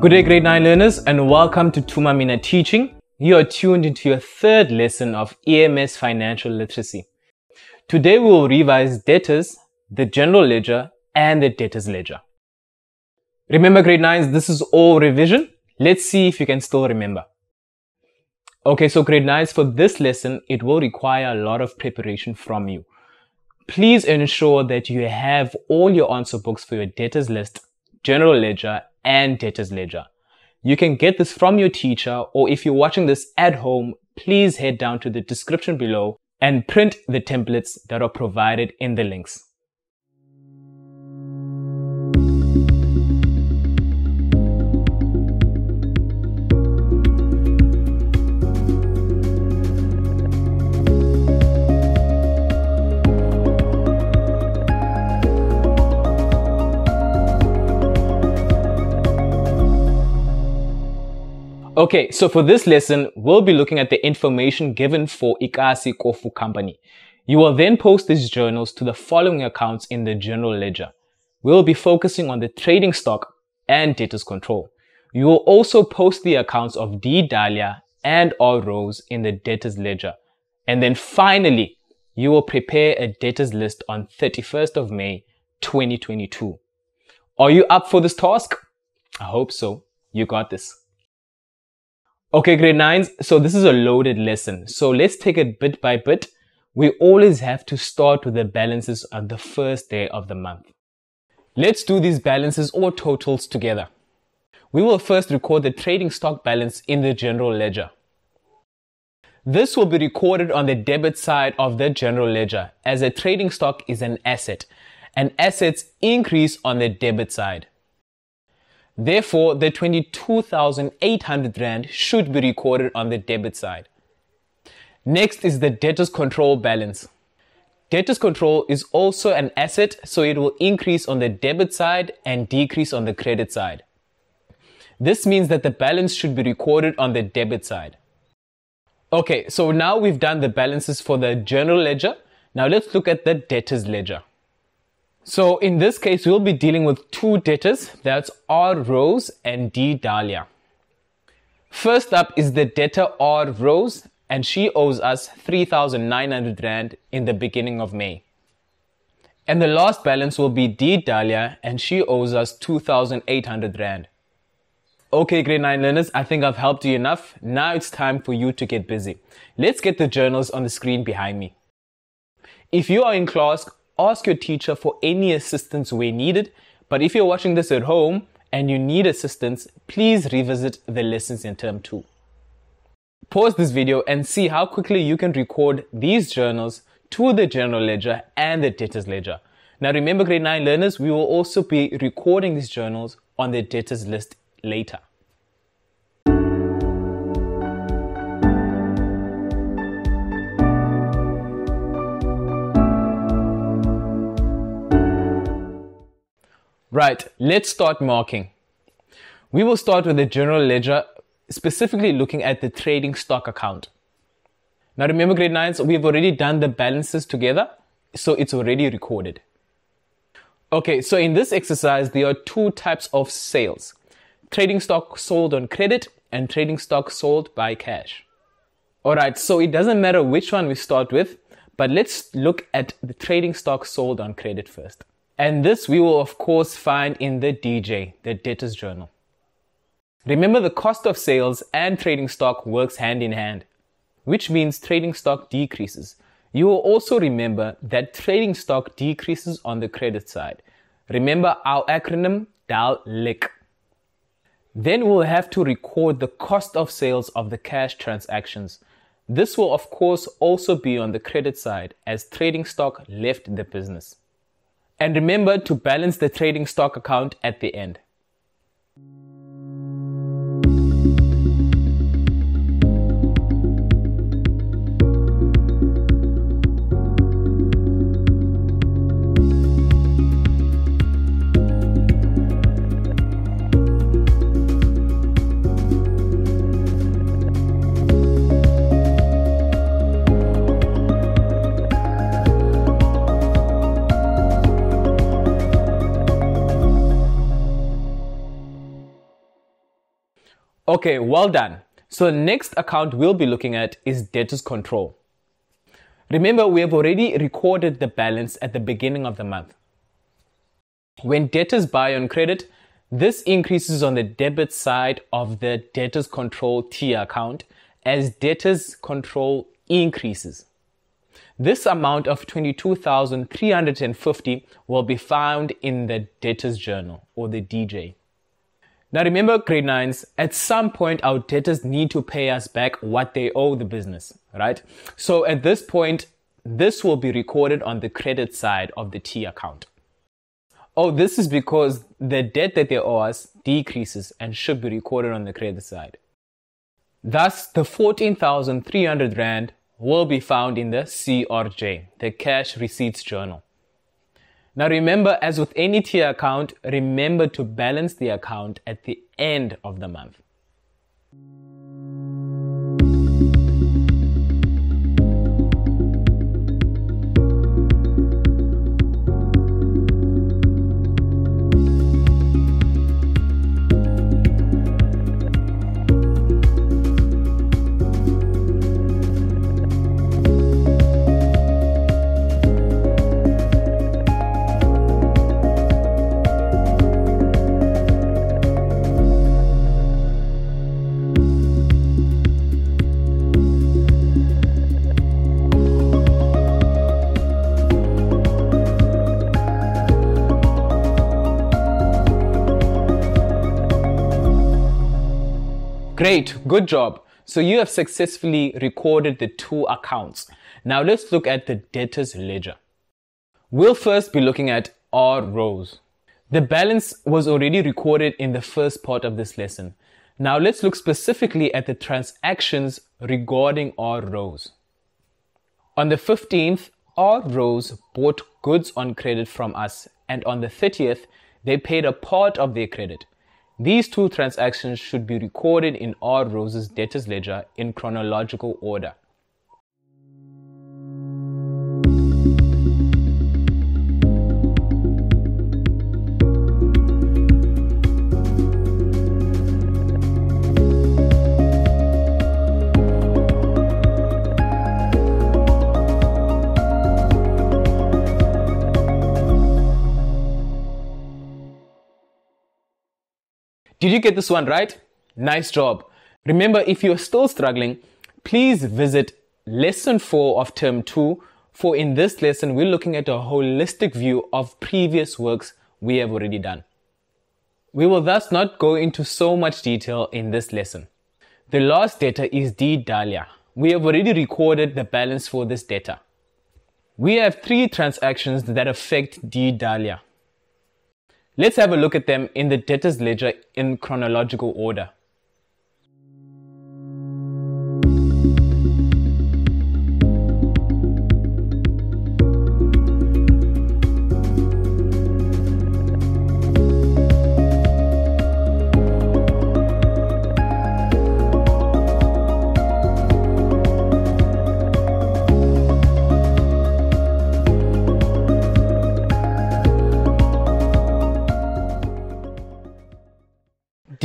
Good day, grade 9 learners, and welcome to Thuma Mina Teaching. You are tuned into your third lesson of EMS Financial Literacy. Today we will revise debtors, the general ledger, and the debtors ledger. Remember, grade 9s, this is all revision. Let's see if you can still remember. Okay, so grade 9s, for this lesson, it will require a lot of preparation from you. Please ensure that you have all your answer books for your debtors list, general ledger, and debtors ledger. You can get this from your teacher, or if you're watching this at home, please head down to the description below and print the templates that are provided in the links. Okay, so for this lesson, we'll be looking at the information given for Ikasi Kofu Company. You will then post these journals to the following accounts in the general ledger. We'll be focusing on the trading stock and debtors control. You will also post the accounts of D. Dahlia and R. Rose in the debtors ledger. And then finally, you will prepare a debtors list on 31st of May 2022. Are you up for this task? I hope so. You got this. Okay, grade nines. So this is a loaded lesson. So let's take it bit by bit. We always have to start with the balances on the first day of the month. Let's do these balances or totals together. We will first record the trading stock balance in the general ledger. This will be recorded on the debit side of the general ledger as a trading stock is an asset and assets increase on the debit side. Therefore, the 22,800 Rand should be recorded on the debit side. Next is the debtors control balance. Debtors control is also an asset, so it will increase on the debit side and decrease on the credit side. This means that the balance should be recorded on the debit side. Okay, so now we've done the balances for the general ledger. Now let's look at the debtors ledger. So in this case, we'll be dealing with two debtors. That's R Rose and D Dahlia. First up is the debtor R Rose and she owes us 3,900 Rand in the beginning of May. And the last balance will be D Dahlia and she owes us 2,800 Rand. Okay, grade 9 learners, I think I've helped you enough. Now it's time for you to get busy. Let's get the journals on the screen behind me. If you are in class, ask your teacher for any assistance where needed. But if you're watching this at home and you need assistance, please revisit the lessons in term two. Pause this video and see how quickly you can record these journals to the general ledger and the debtors ledger. Now remember grade 9 learners, we will also be recording these journals on the debtors list later. Right, let's start marking. We will start with the general ledger, specifically looking at the trading stock account. Now remember grade 9s, we've already done the balances together, so it's already recorded. Okay, so in this exercise, there are two types of sales. Trading stock sold on credit and trading stock sold by cash. Alright, so it doesn't matter which one we start with, but let's look at the trading stock sold on credit first. And this we will of course find in the DJ, the debtors journal. Remember the cost of sales and trading stock works hand in hand, which means trading stock decreases. You will also remember that trading stock decreases on the credit side. Remember our acronym DAL. Then we'll have to record the cost of sales of the cash transactions. This will of course also be on the credit side as trading stock left the business. And remember to balance the trading stock account at the end. Okay, well done. So the next account we'll be looking at is debtors control. Remember, we have already recorded the balance at the beginning of the month. When debtors buy on credit, this increases on the debit side of the debtors control T account as debtors control increases. This amount of 22,350 will be found in the debtors journal or the DJ. Now remember grade 9s, at some point our debtors need to pay us back what they owe the business, right? So at this point, this will be recorded on the credit side of the T account. Oh, this is because the debt that they owe us decreases and should be recorded on the credit side. Thus, the 14,300 Rand will be found in the CRJ, the Cash Receipts Journal. Now remember, as with any T account, remember to balance the account at the end of the month. Great, good job. So you have successfully recorded the two accounts. Now let's look at the debtors ledger. We'll first be looking at R Rose. The balance was already recorded in the first part of this lesson. Now let's look specifically at the transactions regarding R Rose. On the 15th, R Rose bought goods on credit from us and on the 30th, they paid a part of their credit. These two transactions should be recorded in R Rose's debtors ledger in chronological order. Did you get this one right? Nice job. Remember, if you're still struggling, please visit lesson 4 of term 2 for in this lesson we're looking at a holistic view of previous works we have already done. We will thus not go into so much detail in this lesson. The last debtor is D. Dahlia. We have already recorded the balance for this debtor. We have three transactions that affect D. Dahlia. Let's have a look at them in the debtors ledger in chronological order.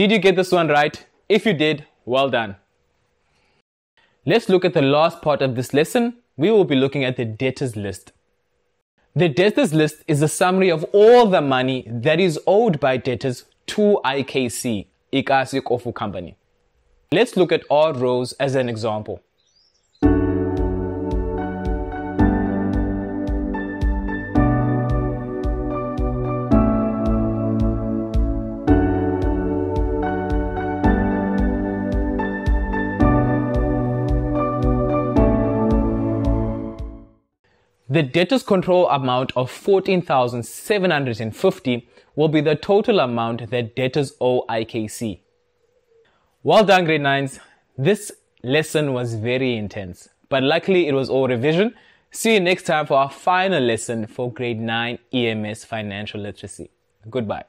Did you get this one right? If you did, well done. Let's look at the last part of this lesson. We will be looking at the debtors list. The debtors list is a summary of all the money that is owed by debtors to IKC, Ikasi Kofu Company. Let's look at R Rose as an example. The debtors control amount of 14,750 will be the total amount that debtors owe IKC. Well done, grade 9s. This lesson was very intense, but luckily it was all revision. See you next time for our final lesson for grade 9 EMS financial literacy. Goodbye.